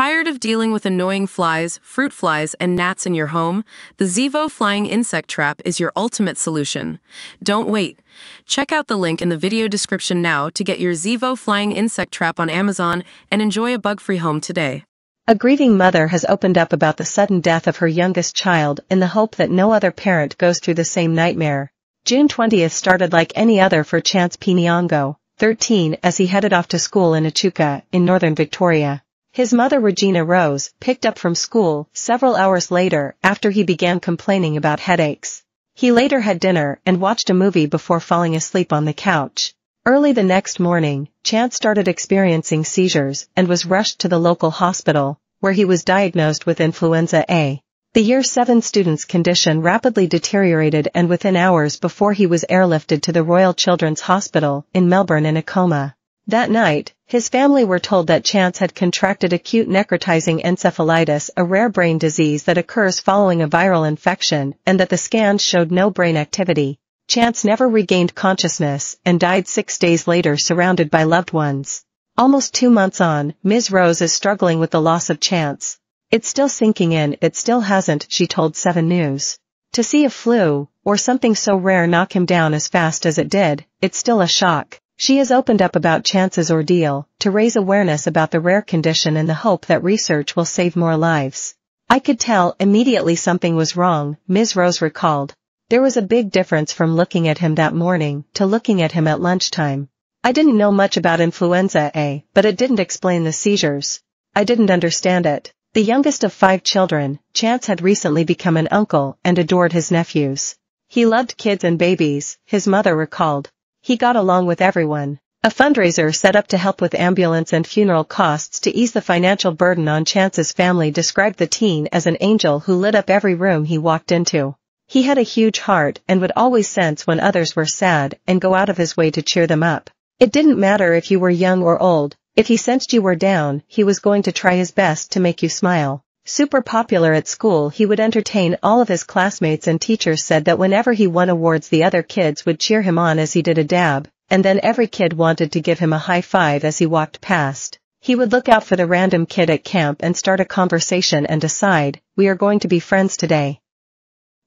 Tired of dealing with annoying flies, fruit flies, and gnats in your home? The Zevo Flying Insect Trap is your ultimate solution. Don't wait. Check out the link in the video description now to get your Zevo Flying Insect Trap on Amazon and enjoy a bug-free home today. A grieving mother has opened up about the sudden death of her youngest child in the hope that no other parent goes through the same nightmare. June 20th started like any other for Chance Peniongo, 13 as he headed off to school in Echuca, in northern Victoria. His mother Regina Rose picked up from school several hours later after he began complaining about headaches. He later had dinner and watched a movie before falling asleep on the couch. Early the next morning, Chance started experiencing seizures and was rushed to the local hospital, where he was diagnosed with influenza A. The year 7 student's condition rapidly deteriorated and within hours before he was airlifted to the Royal Children's Hospital in Melbourne in a coma. That night, his family were told that Chance had contracted acute necrotizing encephalitis, a rare brain disease that occurs following a viral infection, and that the scans showed no brain activity. Chance never regained consciousness and died six days later surrounded by loved ones. Almost two months on, Ms. Rose is struggling with the loss of Chance. It's still sinking in, it still hasn't, she told 7 News. To see a flu, or something so rare knock him down as fast as it did, it's still a shock. She has opened up about Chance's ordeal, to raise awareness about the rare condition in the hope that research will save more lives. I could tell immediately something was wrong, Ms. Rose recalled. There was a big difference from looking at him that morning to looking at him at lunchtime. I didn't know much about influenza A, but it didn't explain the seizures. I didn't understand it. The youngest of five children, Chance had recently become an uncle and adored his nephews. He loved kids and babies, his mother recalled. He got along with everyone. A fundraiser set up to help with ambulance and funeral costs to ease the financial burden on Chance's family described the teen as an angel who lit up every room he walked into. He had a huge heart and would always sense when others were sad and go out of his way to cheer them up. It didn't matter if you were young or old, if he sensed you were down, he was going to try his best to make you smile. Super popular at school he would entertain all of his classmates and teachers said that whenever he won awards the other kids would cheer him on as he did a dab, and then every kid wanted to give him a high five as he walked past. He would look out for the random kid at camp and start a conversation and decide, we are going to be friends today.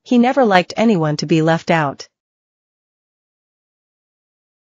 He never liked anyone to be left out.